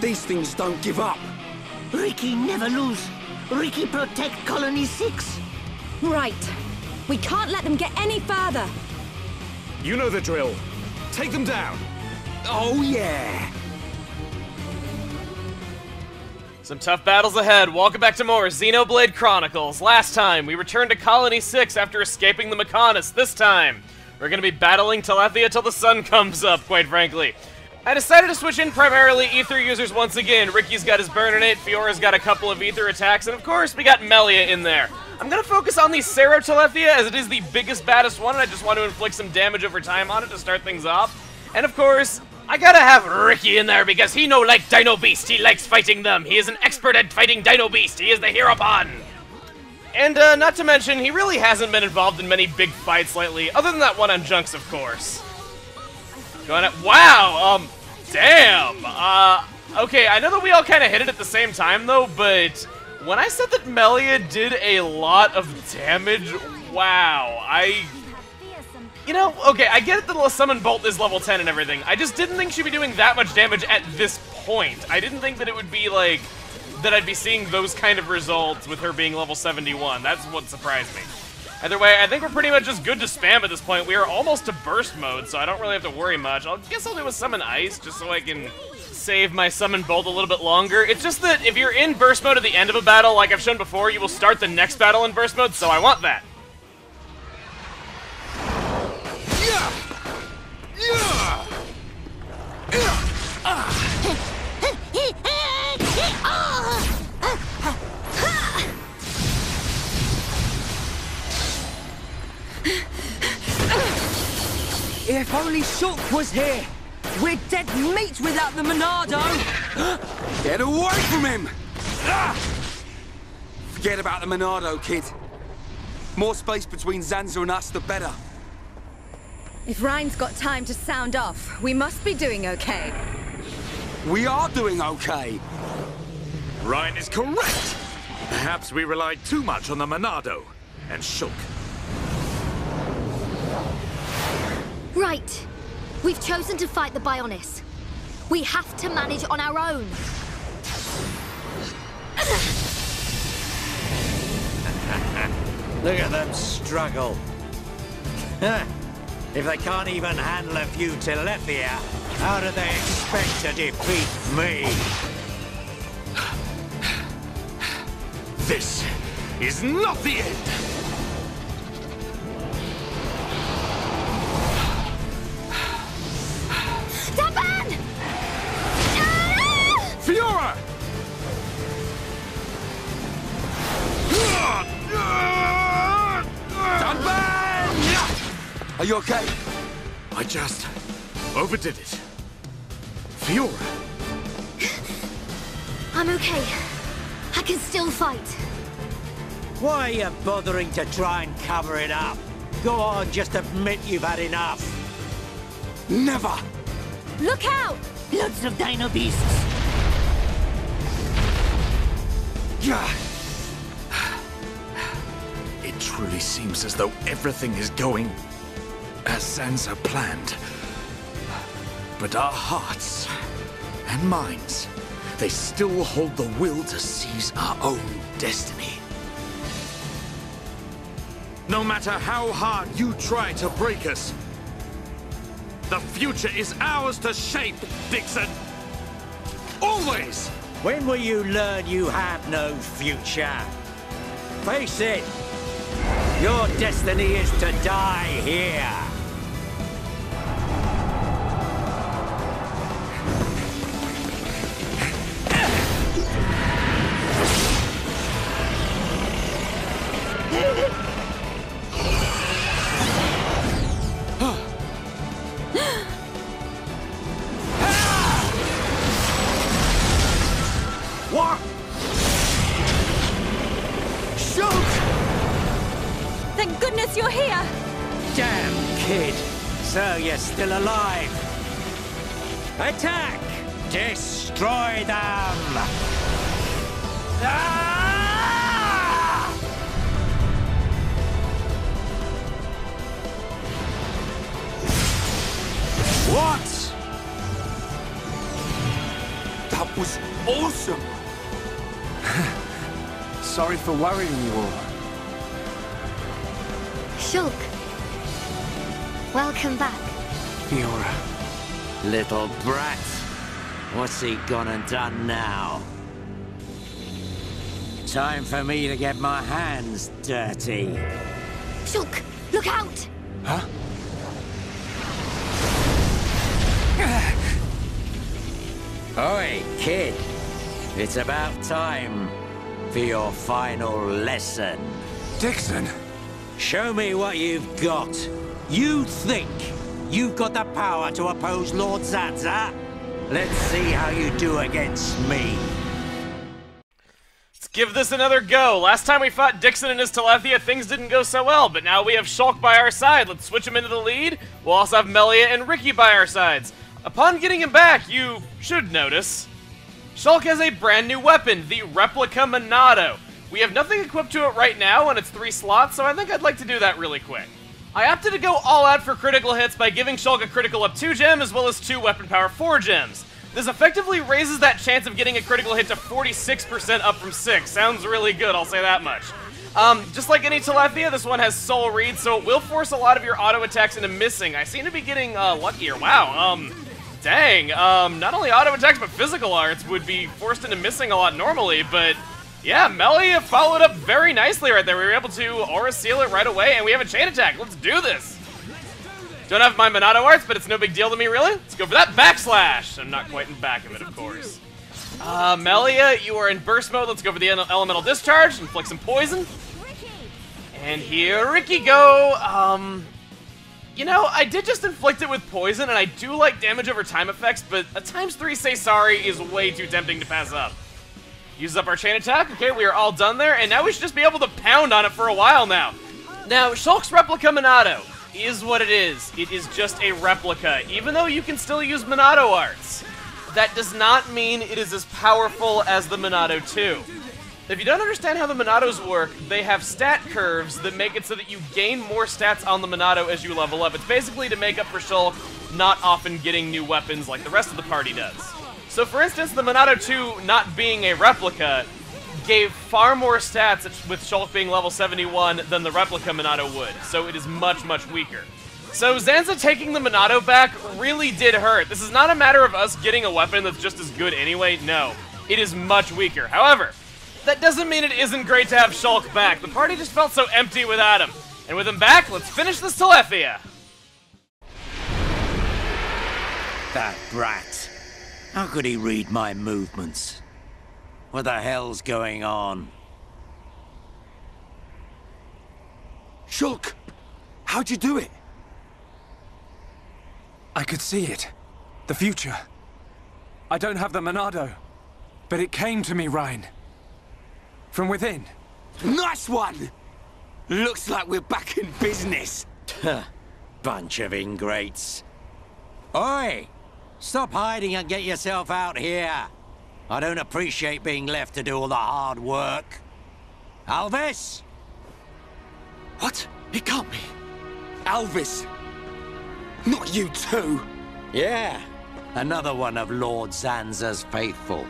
These things don't give up. Riki never lose. Riki protect Colony 6. Right. We can't let them get any further. You know the drill. Take them down. Oh, yeah. Some tough battles ahead. Welcome back to more Xenoblade Chronicles. Last time, we returned to Colony 6 after escaping the Mechonis. This time, we're gonna be battling Telethia till the sun comes up, quite frankly. I decided to switch in primarily Ether users once again. Riki's got his burn in it, Fiora's got a couple of Ether attacks, and of course, we got Melia in there. I'm gonna focus on the Telethia as it is the biggest, baddest one, and I just want to inflict some damage over time on it to start things off. And of course, I gotta have Riki in there because he no like Dino Beast. He likes fighting them. He is an expert at fighting Dino Beast. He is the Heropon. And uh, not to mention, he really hasn't been involved in many big fights lately, other than that one on Junks, of course. Going wow, um, damn. Uh, okay, I know that we all kind of hit it at the same time though, but when I said that Melia did a lot of damage, wow, I you know, okay, I get that the Summon Bolt is level 10 and everything. I just didn't think she'd be doing that much damage at this point. I didn't think that it would be, like, that I'd be seeing those kind of results with her being level 71. That's what surprised me. Either way, I think we're pretty much just good to spam at this point. We are almost to burst mode, so I don't really have to worry much. I guess I'll do a Summon Ice, just so I can save my Summon Bolt a little bit longer. It's just that if you're in burst mode at the end of a battle, like I've shown before, you will start the next battle in burst mode, so I want that. If ah. Only Shulk was here! We're dead meat without the Monado! Get away from him! Forget about the Monado, kid. More space between Zanza and us, the better. If Reyn's got time to sound off, we must be doing okay. We are doing okay. Ryan is correct. Perhaps we relied too much on the Monado and Shulk. Right. We've chosen to fight the Bionis. We have to manage on our own. Look at them struggle. if they can't even handle a few Telethia, how do they expect to defeat me? This is not the end! You okay? I just overdid it. Fiora, I'm okay. I can still fight. Why are you bothering to try and cover it up? Go on, just admit you've had enough. Never! Look out! Lots of Dino Beasts. Yeah. it truly seems as though everything is going as Zanza planned. But our hearts and minds, they still hold the will to seize our own destiny. No matter how hard you try to break us, the future is ours to shape, Dickson! Always! When will you learn you have no future? Face it! Your destiny is to die here! What? Shoot! Thank goodness you're here! Damn, kid! So you're still alive! Attack! Destroy them! Ah! What? That was awesome. Sorry for worrying you all. Shulk. Welcome back. Fiora. Little brat. What's he gone and done now? Time for me to get my hands dirty. Shulk, look out! Huh? Oi, kid. It's about time for your final lesson. Dickson! Show me what you've got. You think you've got the power to oppose Lord Zanza? Let's see how you do against me. Let's give this another go. Last time we fought Dickson and his Telethia, things didn't go so well, but now we have Shulk by our side. Let's switch him into the lead. We'll also have Melia and Riki by our sides. Upon getting him back, you should notice, Shulk has a brand new weapon, the Replica Monado. We have nothing equipped to it right now, and it's three slots, so I think I'd like to do that really quick. I opted to go all out for critical hits by giving Shulk a critical up 2 gem as well as 2 weapon power 4 gems. This effectively raises that chance of getting a critical hit to 46% up from 6. Sounds really good, I'll say that much. Um, just like any Telethia, this one has Soul Read, so it will force a lot of your auto attacks into missing. I seem to be getting uh, luckier. Wow, um, dang. Um, not only auto attacks, but physical arts would be forced into missing a lot normally, but yeah, Melia followed up very nicely right there. We were able to Aura Seal it right away, and we have a chain attack. Let's do this. Don't have my Monado arts, but it's no big deal to me, really. Let's go for that backslash. I'm not quite in back of it, of course. Uh, Melia, you are in burst mode. Let's go for the elemental discharge, and inflict some poison. And here Riki go. Um, you know, I did just inflict it with poison, and I do like damage over time effects, but a times three say sorry is way too tempting to pass up. Use up our chain attack. Okay, we are all done there, and now we should just be able to pound on it for a while now. Now, Shulk's Replica Monado is what it is. It is just a replica, even though you can still use Monado arts. That does not mean it is as powerful as the Monado 2. If you don't understand how the Monados work, they have stat curves that make it so that you gain more stats on the Monado as you level up. It's basically to make up for Shulk not often getting new weapons like the rest of the party does. So for instance, the Monado 2 not being a replica gave far more stats with Shulk being level 71 than the replica Monado would, so it is much, much weaker. So Zanza taking the Monado back really did hurt. This is not a matter of us getting a weapon that's just as good anyway, no. It is much weaker. However, that doesn't mean it isn't great to have Shulk back. The party just felt so empty without him. And with him back, let's finish this Telethia. That brat. How could he read my movements? What the hell's going on? Shulk, how'd you do it? I could see it. The future. I don't have the Monado. But it came to me, Reyn. From within. Nice one! Looks like we're back in business. Bunch of ingrates. Oi! Stop hiding and get yourself out here. I don't appreciate being left to do all the hard work. Alvis? What? It can't be. Alvis. Not you too. Yeah. Another one of Lord Zanza's faithful.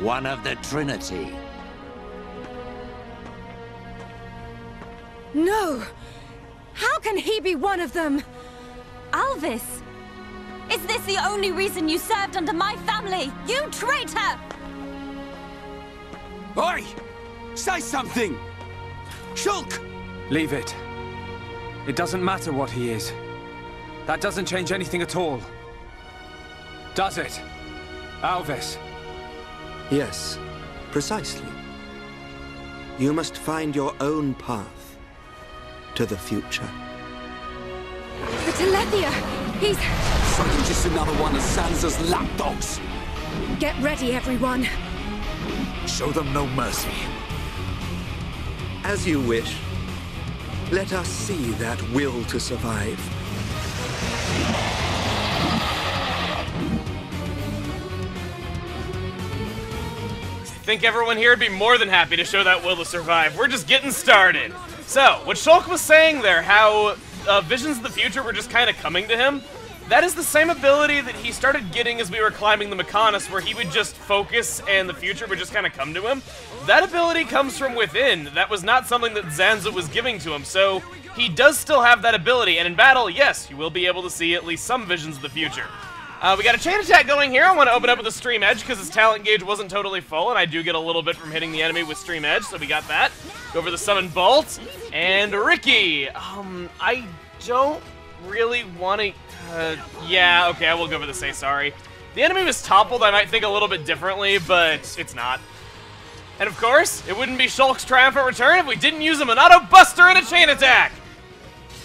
One of the Trinity. No! How can he be one of them? Alvis! Is this the only reason you served under my family? You traitor! Oi! Say something! Shulk! Leave it. It doesn't matter what he is. That doesn't change anything at all. Does it? Alvis? Yes, precisely. You must find your own path to the future. The Telethia! He's... So you're just another one of Zanza's lapdogs! Get ready, everyone. Show them no mercy. As you wish. Let us see that will to survive. I think everyone here would be more than happy to show that will to survive. We're just getting started. So, what Shulk was saying there, how uh, visions of the future were just kind of coming to him, that is the same ability that he started getting as we were climbing the Mechonis, where he would just focus and the future would just kind of come to him. That ability comes from within. That was not something that Zanza was giving to him, so he does still have that ability, and in battle, yes, you will be able to see at least some visions of the future. Uh, we got a chain attack going here. I want to open up with a Stream Edge because his talent gauge wasn't totally full, and I do get a little bit from hitting the enemy with Stream Edge, so we got that. Go for the Summon Bolt. And Riki. Um, I don't really want to... Uh, yeah, okay, I will go for the Say Sorry. The enemy was toppled, I might think a little bit differently, but it's not. And of course, it wouldn't be Shulk's triumphant return if we didn't use a Monado Buster and a chain attack!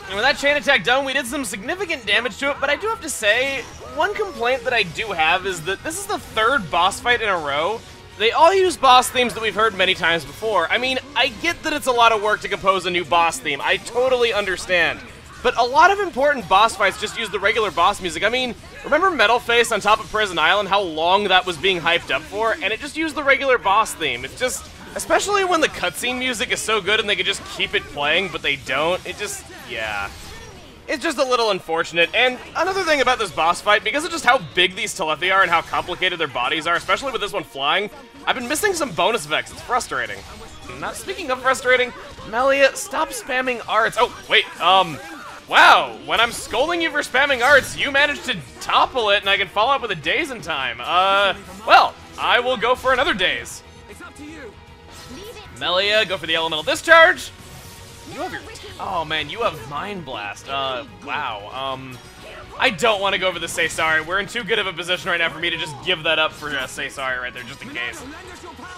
And with that chain attack done, we did some significant damage to it, but I do have to say, one complaint that I do have is that this is the third boss fight in a row. They all use boss themes that we've heard many times before. I mean, I get that it's a lot of work to compose a new boss theme. I totally understand. But a lot of important boss fights just use the regular boss music. I mean, remember Metal Face on top of Prison Island, how long that was being hyped up for? And it just used the regular boss theme. It's just, especially when the cutscene music is so good and they could just keep it playing, but they don't, it just, yeah. It's just a little unfortunate. And another thing about this boss fight, because of just how big these Telethi are and how complicated their bodies are, especially with this one flying, I've been missing some bonus effects. It's frustrating. Not speaking of frustrating, Melia, stop spamming arts. Oh, wait, um, wow, when I'm scolding you for spamming arts, you managed to topple it and I can follow up with a daze in time. Uh, well, I will go for another daze. Melia, go for the elemental discharge. You have your Oh man, you have Mind Blast. Uh, wow. Um, I don't want to go over the Say Sorry. We're in too good of a position right now for me to just give that up for uh, Say Sorry right there, just in case.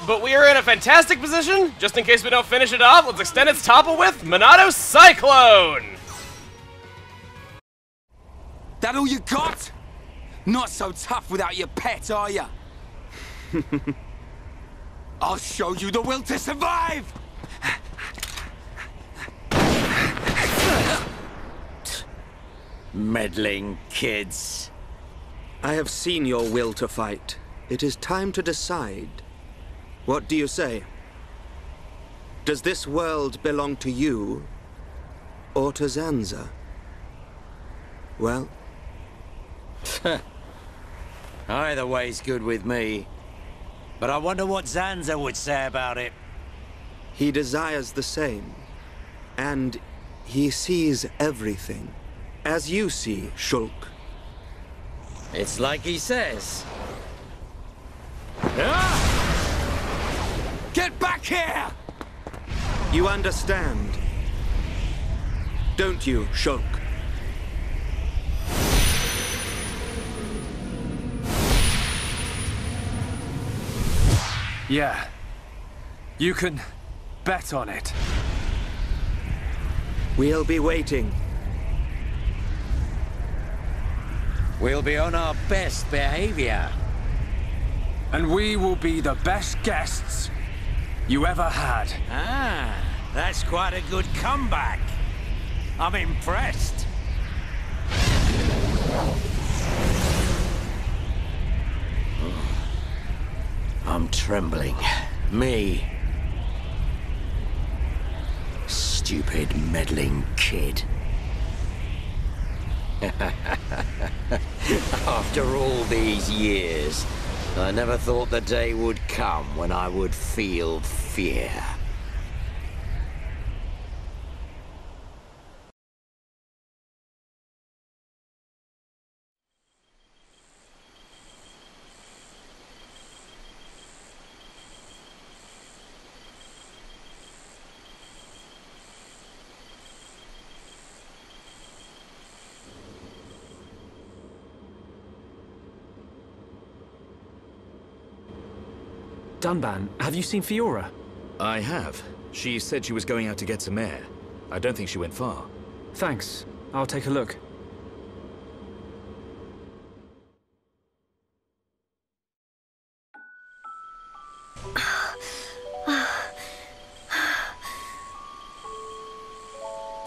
But we are in a fantastic position. Just in case we don't finish it off, let's extend its topple with Monado Cyclone! That all you got? Not so tough without your pet, are you? I'll show you the will to survive! Meddling kids. I have seen your will to fight. It is time to decide. What do you say? Does this world belong to you, or to Zanza? Well? Either way's good with me. But I wonder what Zanza would say about it. He desires the same. And he sees everything. As you see, Shulk. It's like he says. Get back here! You understand, don't you, Shulk? Yeah. You can bet on it. We'll be waiting. We'll be on our best behavior. And we will be the best guests you ever had. Ah, that's quite a good comeback. I'm impressed. I'm trembling. Me. Stupid meddling kid. After all these years, I never thought the day would come when I would feel fear. Dunban, have you seen Fiora? I have. She said she was going out to get some air. I don't think she went far. Thanks. I'll take a look.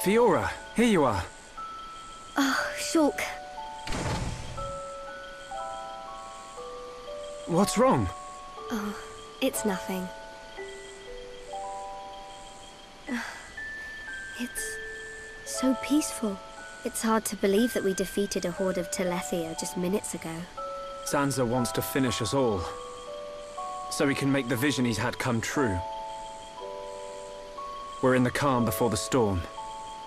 Fiora, here you are. Oh, Shulk. What's wrong? Oh, it's nothing. It's so peaceful. It's hard to believe that we defeated a horde of Telethia just minutes ago. Zanza wants to finish us all. So he can make the vision he's had come true. We're in the calm before the storm.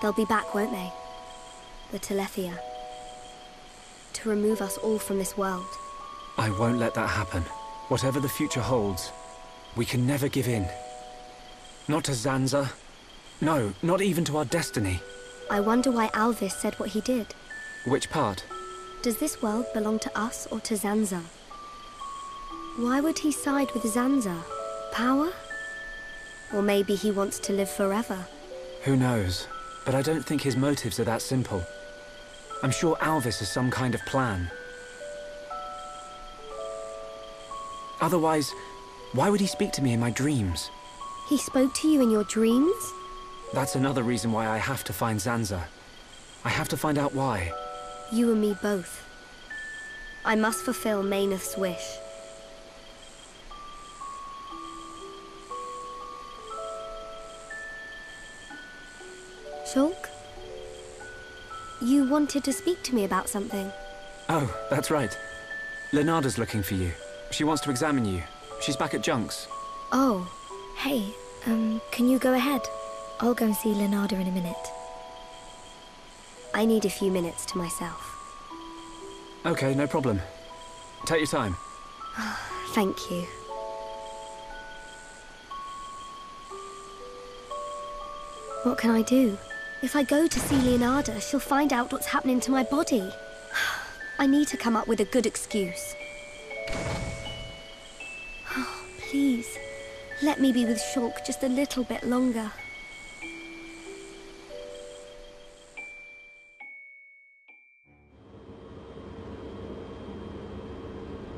They'll be back, won't they? The Telethia. To remove us all from this world. I won't let that happen. Whatever the future holds, we can never give in. Not to Zanza. No, not even to our destiny. I wonder why Alvis said what he did. Which part? Does this world belong to us or to Zanza? Why would he side with Zanza? Power? Or maybe he wants to live forever. Who knows? But I don't think his motives are that simple. I'm sure Alvis has some kind of plan. Otherwise, why would he speak to me in my dreams? He spoke to you in your dreams? That's another reason why I have to find Zanza. I have to find out why. You and me both. I must fulfill Meyneth's wish. Shulk? You wanted to speak to me about something. Oh, that's right. Linada's looking for you. She wants to examine you. She's back at Junks. Oh, hey, um, can you go ahead? I'll go and see Linada in a minute. I need a few minutes to myself. Okay, no problem. Take your time. Thank you. What can I do? If I go to see Linada, she'll find out what's happening to my body. I need to come up with a good excuse. Please, let me be with Shulk just a little bit longer.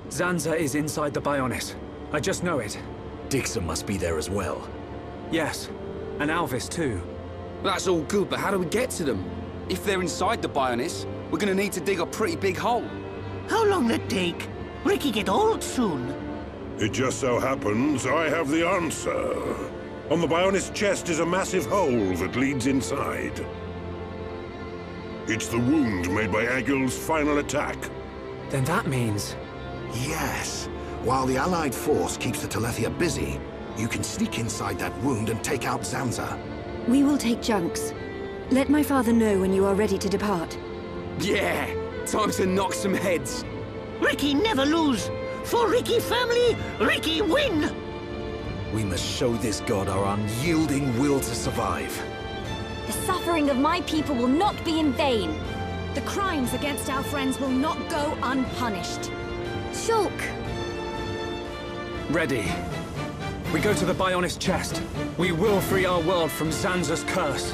Zanza is inside the Bionis. I just know it. Dickson must be there as well. Yes, and Alvis too. That's all good, but how do we get to them? If they're inside the Bionis, we're gonna need to dig a pretty big hole. How long that take? Riki get old soon. It just so happens I have the answer. On the Bionis chest is a massive hole that leads inside. It's the wound made by Egil's final attack. Then that means... Yes. While the Allied force keeps the Telethia busy, you can sneak inside that wound and take out Zanza. We will take Junks. Let my father know when you are ready to depart. Yeah! Time to knock some heads. Riki never lose. For Riki family, Riki win! We must show this god our unyielding will to survive. The suffering of my people will not be in vain. The crimes against our friends will not go unpunished. Shulk! Ready. We go to the Bionis chest. We will free our world from Zanza's curse.